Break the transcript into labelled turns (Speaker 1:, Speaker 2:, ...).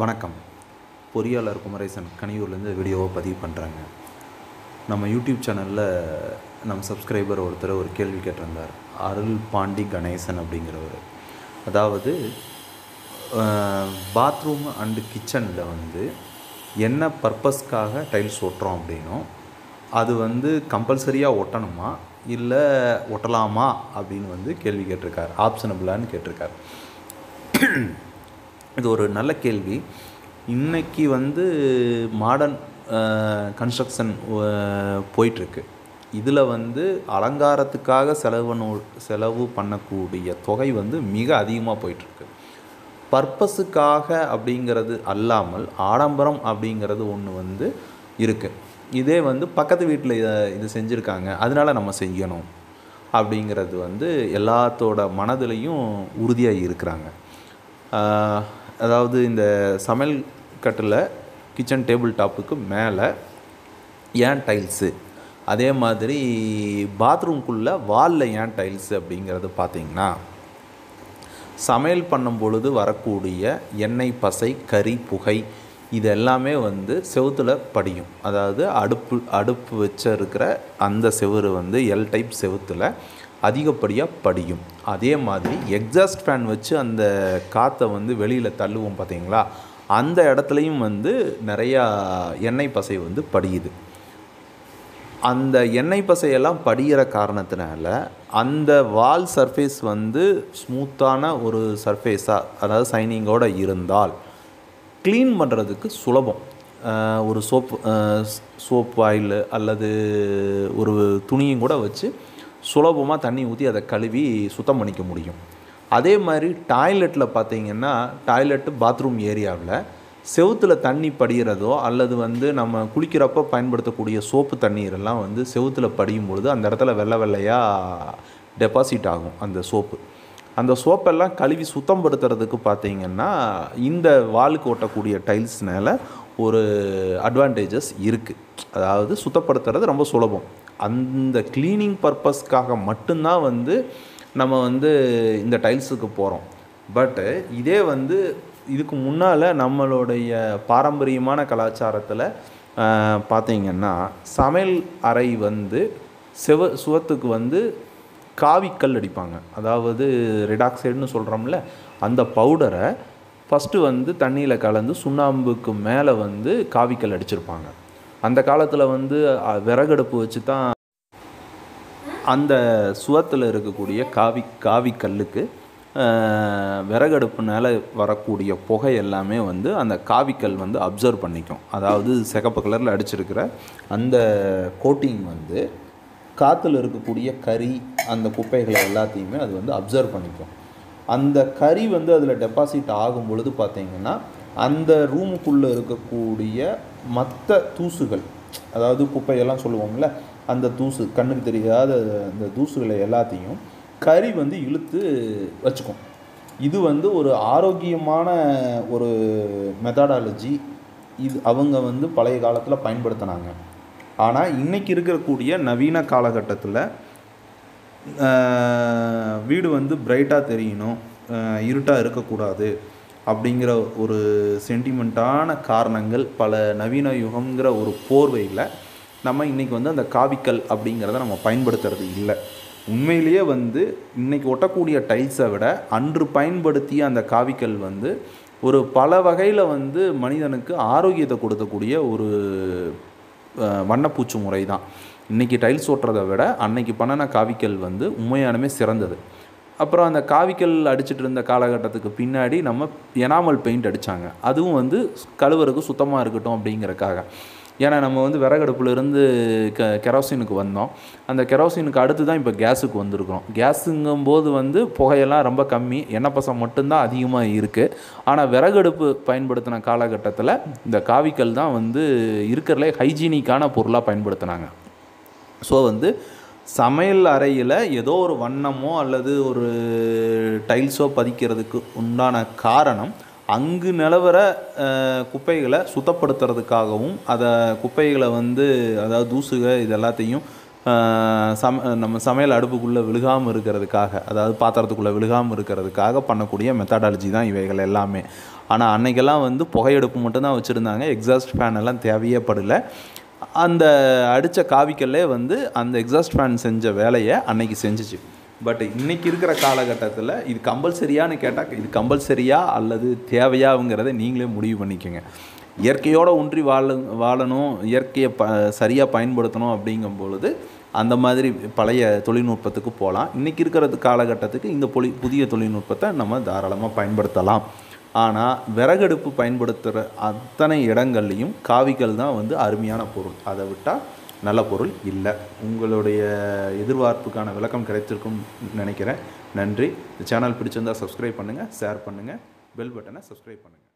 Speaker 1: வணக்கம். பொறியாளர் குமரேசன் கனியூர்லேருந்து வீடியோவை பதிவு பண்ணுறாங்க நம்ம யூடியூப் சேனலில் நம்ம சப்ஸ்கிரைபர் ஒருத்தர் ஒரு கேள்வி கேட்டிருந்தார். அருள் பாண்டி கணேசன் அப்படிங்கிறவர். அதாவது பாத்ரூம் அண்டு கிச்சனில் வந்து என்ன பர்பஸ்க்காக டைல்ஸ் ஒட்டுறோம் அப்படின்னும் அது வந்து கம்பல்சரியாக ஒட்டணுமா? இல்லை ஒட்டலாமா? அப்படின்னு வந்து கேள்வி கேட்டிருக்கார். ஆப்ஷனபிளான்னு கேட்டிருக்கார். இது ஒரு நல்ல கேள்வி. இன்றைக்கி வந்து மாடர்ன் கன்ஸ்ட்ரக்ஷன் போயிட்டுருக்கு. இதில் வந்து அலங்காரத்துக்காக செலவு செலவு பண்ணக்கூடிய தொகை வந்து மிக அதிகமாக போயிட்டுருக்கு. பர்பஸுக்காக அப்படிங்கிறது அல்லாமல் ஆடம்பரம் அப்படிங்கிறது ஒன்று வந்து இருக்குது இதே வந்து பக்கத்து வீட்டில் இதை இது செஞ்சுருக்காங்க. அதனால நம்ம செய்யணும். அப்படிங்கிறது வந்து எல்லாத்தோட மனதிலையும் உறுதியாக இருக்கிறாங்க. அதாவது இந்த சமையல் கட்டில் கிச்சன் டேபிள் டாப்புக்கு மேலே ஏன் டைல்ஸு அதே மாதிரி பாத்ரூம்குள்ளே வாலில் ஏன் டைல்ஸு அப்படிங்கிறது பார்த்திங்கன்னா சமையல் பண்ணும் பொழுது வரக்கூடிய எண்ணெய் பசை கறி புகை இது எல்லாமே வந்து செவுத்தில் படியும். அதாவது அடுப்பு அடுப்பு வச்ச இருக்கிற அந்த செவுறு வந்து எல் டைப் செவுத்தில் அதிகப்படியாக படியும். அதே மாதிரி எக்ஸாஸ்ட் ஃபேன் வச்சு அந்த காற்றை வந்து வெளியில் தள்ளுவோம் பார்த்தீங்களா? அந்த இடத்துலையும் வந்து நிறையா எண்ணெய் பசை வந்து படியுது. அந்த எண்ணெய் பசையெல்லாம் படிகிற காரணத்தினால அந்த வால் சர்ஃபேஸ் வந்து ஸ்மூத்தான ஒரு சர்ஃபேஸாக அதாவது சைனிங்கோடு இருந்தால் க்ளீன் பண்ணுறதுக்கு சுலபம். ஒரு சோப் சோப் ஆயில் அல்லது ஒரு துணியும் கூட வச்சு சுலபமாக தண்ணி ஊற்றி அதை கழுவி சுத்தம் பண்ணிக்க முடியும். அதே மாதிரி டாய்லெட்டில் பார்த்தீங்கன்னா டாய்லெட்டு பாத்ரூம் ஏரியாவில் செவுத்தில் தண்ணி படிகிறதோ அல்லது வந்து நம்ம குளிக்கிறப்போ பயன்படுத்தக்கூடிய சோப்பு தண்ணீரெல்லாம் வந்து செவுத்தில் படியும் பொழுது அந்த இடத்துல வெள்ளை வெள்ளையாக டெபாசிட் ஆகும் அந்த சோப்பு. அந்த சோப்பெல்லாம் கழுவி சுத்தம் படுத்துறதுக்கு பார்த்தீங்கன்னா இந்த வாலுக்கு ஒட்டக்கூடிய டைல்ஸ்னால ஒரு அட்வான்டேஜஸ் இருக்குது அதாவது சுத்தப்படுத்துறது ரொம்ப சுலபம். அந்த க்ளீனிங் பர்பஸ்க்காக மட்டும்தான் வந்து நம்ம வந்து இந்த டைல்ஸுக்கு போகிறோம் பட்டு இதே வந்து இதுக்கு முன்னால் நம்மளுடைய பாரம்பரியமான கலாச்சாரத்தில் பார்த்திங்கன்னா சமையல் அறை வந்து செவ சுவத்துக்கு வந்து காவிக்கல் அடிப்பாங்க. அதாவது ரிடாக்சைடுன்னு சொல்கிறோம்ல அந்த பவுடரை ஃபஸ்ட்டு வந்து தண்ணியில் கலந்து சுண்ணாம்புக்கு மேலே வந்து காவிக்கல் அடிச்சிருப்பாங்க. அந்த காலத்தில் வந்து விறகடுப்பு வச்சு தான் அந்த சுவத்தில் இருக்கக்கூடிய காவி காவி கல்லுக்கு விறகடுப்புனால வரக்கூடிய புகை எல்லாமே வந்து அந்த காவிக்கல் வந்து அப்சர்வ் பண்ணிக்கும். அதாவது சிகப்பு கலரில் அடிச்சிருக்கிற அந்த கோட்டிங் வந்து காற்றுல இருக்கக்கூடிய கறி அந்த குப்பைகளை எல்லாத்தையுமே அது வந்து அப்சர்வ் பண்ணிக்கும். அந்த கறி வந்து அதில் டெபாசிட் ஆகும் பொழுது பார்த்திங்கன்னா அந்த ரூமுக்குள்ளே இருக்கக்கூடிய மற்ற தூசுகள் அதாவது குப்பையெல்லாம் சொல்லுவோம்ல அந்த தூசு கண்ணுக்கு தெரியாத அந்த தூசுகளை எல்லாத்தையும் கறி வந்து இழுத்து வச்சுக்கும். இது வந்து ஒரு ஆரோக்கியமான ஒரு மெத்தடாலஜி இது அவங்க வந்து பழைய காலத்தில் பயன்படுத்தினாங்க. ஆனால் இன்றைக்கி இருக்கக்கூடிய நவீன காலகட்டத்தில் வீடு வந்து பிரைட்டாக தெரியணும். இருட்டாக இருக்கக்கூடாது அப்படிங்கிற ஒரு சென்டிமெண்ட்டான காரணங்கள் பல நவீன யுகங்கிற ஒரு போர்வையில் நம்ம இன்றைக்கி வந்து அந்த காவிக்கல் அப்படிங்கிறத நம்ம பயன்படுத்துறது இல்லை. உண்மையிலேயே வந்து இன்றைக்கி ஒட்டக்கூடிய டைல்ஸை விட அன்று பயன்படுத்திய அந்த காவிக்கல் வந்து ஒரு பல வகையில் வந்து மனிதனுக்கு ஆரோக்கியத்தை கொடுக்கக்கூடிய ஒரு வண்ணப்பூச்சு முறை தான் இன்றைக்கி டைல்ஸ் ஓட்டுறதை விட அன்னைக்கு பண்ணின காவிக்கல் வந்து உண்மையானுமே சிறந்தது. அப்புறம் அந்த காவிக்கல் அடிச்சிட்டு இருந்த காலகட்டத்துக்கு பின்னாடி நம்ம எனாமல் பெயிண்ட் அடித்தாங்க அதுவும் வந்து கழுவுறதுக்கு சுத்தமாக இருக்கட்டும் அப்படிங்கிறக்காக. ஏன்னா நம்ம வந்து விறகடுப்புலேருந்து க கெரோசினுக்கு வந்தோம். அந்த கெரோசினுக்கு அடுத்து தான் இப்போ கேஸுக்கு வந்திருக்கிறோம். கேஸுங்கும்போது வந்து புகையெல்லாம் ரொம்ப கம்மி. எண்ணெய் பசம் மட்டும்தான் அதிகமாக இருக்குது ஆனால் விறகடுப்பு பயன்படுத்தின காலகட்டத்தில் இந்த காவிக்கல் தான் வந்து இருக்கிறதுலே ஹைஜீனிக்கான பொருளாக பயன்படுத்தினாங்க. ஸோ வந்து சமையல் அறையில் ஏதோ ஒரு வண்ணமோ அல்லது ஒரு டைல்ஸோ பதிக்கிறதுக்கு உண்டான காரணம் அங்கு நிலவர குப்பைகளை சுத்தப்படுத்துறதுக்காகவும் அதை குப்பைகளை வந்து அதாவது தூசுக இது எல்லாத்தையும் சம நம்ம சமையல் அடுப்புக்குள்ளே விழுகாமல் இருக்கிறதுக்காக அதாவது பாத்திரத்துக்குள்ளே விழுகாமல் இருக்கிறதுக்காக பண்ணக்கூடிய மெத்தடாலஜி தான் இவைகள் எல்லாமே. ஆனால் அன்னைக்கெல்லாம் வந்து புகையடுப்பு மட்டும்தான் வச்சுருந்தாங்க. எக்ஸாஸ்ட் ஃபேன் எல்லாம் தேவையே படலை. அந்த அடித்த காவிக்கல்லே வந்து அந்த எக்ஸாஸ்ட் ஃபேன் செஞ்ச வேலையை அன்னைக்கு செஞ்சுச்சு. பட் இன்றைக்கி இருக்கிற காலகட்டத்தில் இது கம்பல்சரியான்னு கேட்டால் இது கம்பல்சரியா அல்லது தேவையாங்கிறத நீங்களே முடிவு பண்ணிக்கோங்க. இயற்கையோடு ஒன்றி வாழ வாழணும் இயற்கையை ப சரியாக பயன்படுத்தணும் அப்படிங்கும் பொழுது அந்த மாதிரி பழைய தொழில்நுட்பத்துக்கு போகலாம். இன்றைக்கி இருக்கிறது காலகட்டத்துக்கு இந்த பொலி புதிய தொழில்நுட்பத்தை நம்ம தாராளமாக பயன்படுத்தலாம். ஆனால் விறகடுப்பு பயன்படுத்துகிற அத்தனை இடங்கள்லையும் காவிகள் தான் வந்து அருமையான பொருள். அதை விட்டால் நல்ல பொருள் இல்லை. உங்களுடைய எதிர்பார்ப்புக்கான விளக்கம் கிடைத்திருக்கும் நினைக்கிறேன். நன்றி. இந்த சேனல் பிடிச்சிருந்தால் சப்ஸ்கிரைப் பண்ணுங்கள் ஷேர் பண்ணுங்கள் பெல் பட்டனை சப்ஸ்கிரைப் பண்ணுங்கள்